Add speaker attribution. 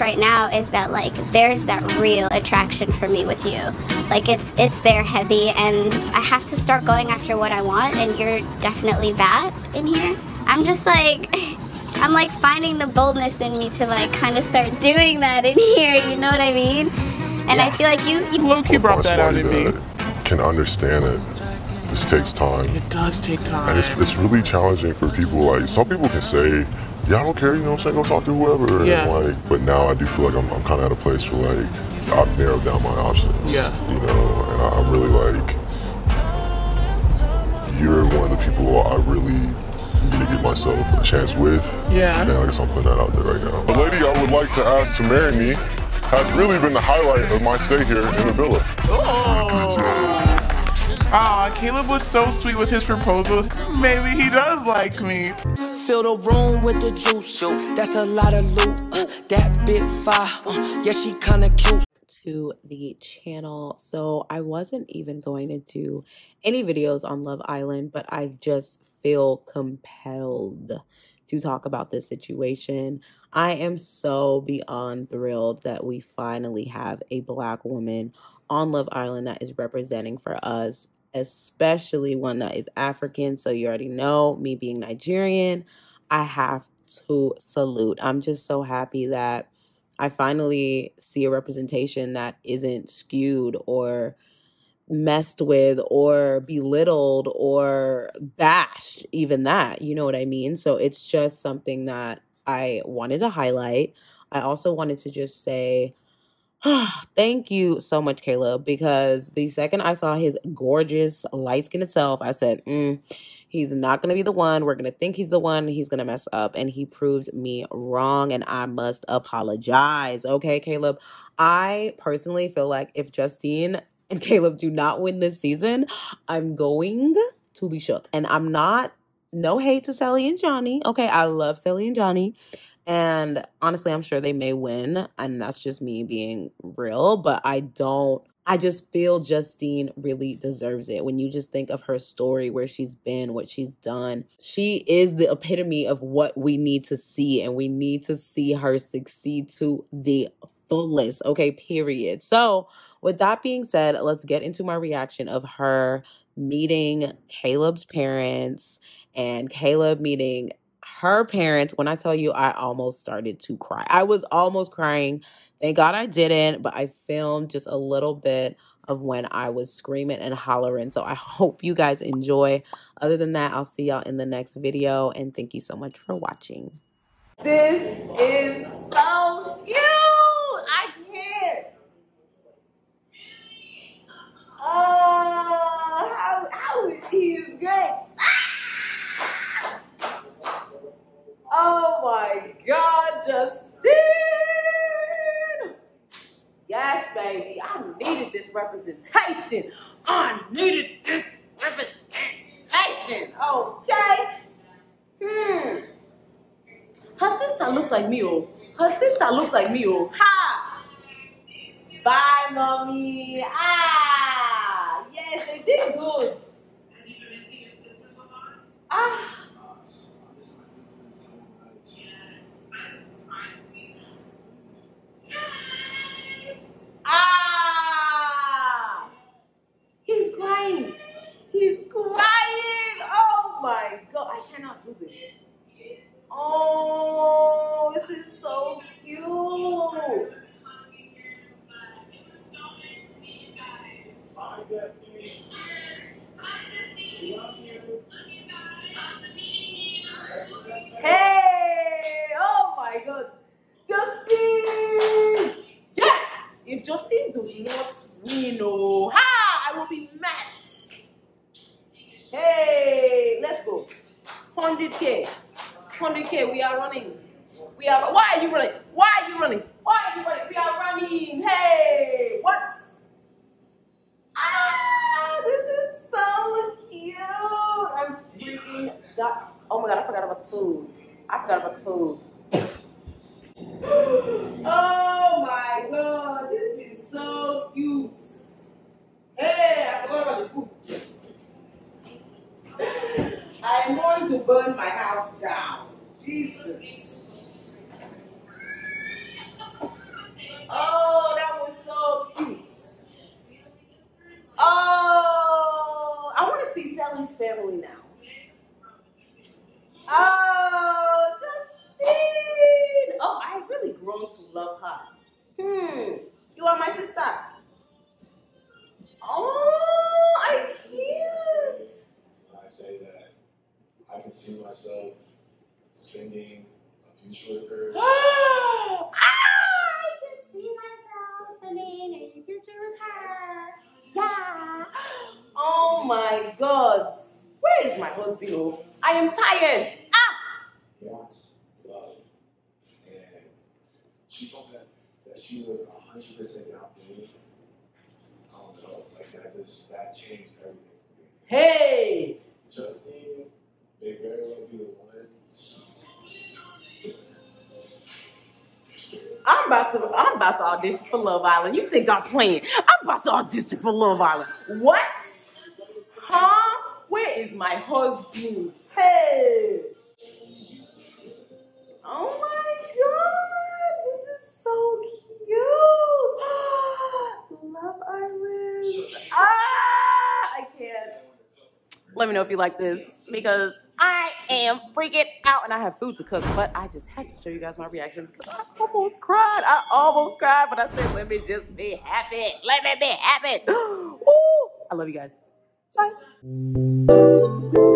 Speaker 1: right now is that like there's that real attraction for me with you. Like it's it's there heavy and I have to start going after what I want and you're definitely that in here. I'm just like I'm like finding the boldness in me to like kind of start doing that in here, you know what I mean? And yeah. I feel like you, you
Speaker 2: low-key brought that out in me.
Speaker 3: Can understand it. This takes time.
Speaker 2: It does take time.
Speaker 3: And it's, it's really challenging for people like some people can say yeah, I don't care, you know what I'm saying? Go talk to whoever.
Speaker 2: Yeah.
Speaker 3: Like, but now I do feel like I'm, I'm kind of at a place where like I've narrowed down my options.
Speaker 2: Yeah.
Speaker 3: You know, and I, am really like, you're one of the people I really need to get myself a chance with.
Speaker 2: Yeah.
Speaker 3: And I guess I'm putting that out there right now. The lady I would like to ask to marry me has really been the highlight of my stay here in the villa.
Speaker 2: Oh. Ah, Caleb was so sweet with his proposal. Maybe he does like me. Fill the room with the juice. That's a lot of loot. Uh, that bit fire. Uh, yeah, she kinda cute
Speaker 4: to the channel. So I wasn't even going to do any videos on Love Island, but I just feel compelled to talk about this situation. I am so beyond thrilled that we finally have a black woman on Love Island that is representing for us especially one that is African. So you already know me being Nigerian, I have to salute. I'm just so happy that I finally see a representation that isn't skewed or messed with or belittled or bashed, even that. You know what I mean? So it's just something that I wanted to highlight. I also wanted to just say, Thank you so much, Caleb, because the second I saw his gorgeous light skinned self, I said, mm, he's not going to be the one. We're going to think he's the one. He's going to mess up. And he proved me wrong, and I must apologize. Okay, Caleb. I personally feel like if Justine and Caleb do not win this season, I'm going to be shook. And I'm not, no hate to Sally and Johnny. Okay, I love Sally and Johnny. And honestly, I'm sure they may win. And that's just me being real. But I don't, I just feel Justine really deserves it. When you just think of her story, where she's been, what she's done, she is the epitome of what we need to see. And we need to see her succeed to the fullest. Okay, period. So, with that being said, let's get into my reaction of her meeting Caleb's parents and Caleb meeting her parents, when I tell you, I almost started to cry. I was almost crying. Thank God I didn't, but I filmed just a little bit of when I was screaming and hollering. So I hope you guys enjoy. Other than that, I'll see y'all in the next video. And thank you so much for watching.
Speaker 5: This is so cute. I can't. Oh, how, how he is great. Representation. I needed this representation. Okay. Hmm. Her sister looks like me, oh. Her sister looks like me, oh. Ha! Bye, mommy. Ah! Not win, oh, ha! I will be mad. Hey! Let's go. 100k. 100k, we are running. We are. Why are you running? Why are you running? Why are you running? We are running. Hey! What? Ah! This is so cute. I'm freaking. Oh my god, I forgot about the food. I forgot about the food. oh I am going to burn my house down. Jesus. Oh,
Speaker 6: that was so cute.
Speaker 5: Oh, I want to see Salem's family now. My God. Where is my husband? oh? I am tired. Ah.
Speaker 6: wants love. And she told me that, that she was 100% down for me. I don't know, like that just, that changed everything for me.
Speaker 5: Hey.
Speaker 6: Justine may very well be the one.
Speaker 5: I'm about to I'm about to audition for Love Island. You think I'm playing? I'm about to audition for Love Island. What? Is my husband? Hey! Oh my god! This is so cute! Love Island. Ah! I can't. Let me know if you like this because I am freaking out and I have food to cook, but I just had to show you guys my reaction because I almost cried. I almost cried, but I said, let me just be happy. Let me be happy. Ooh, I love you guys. Bye.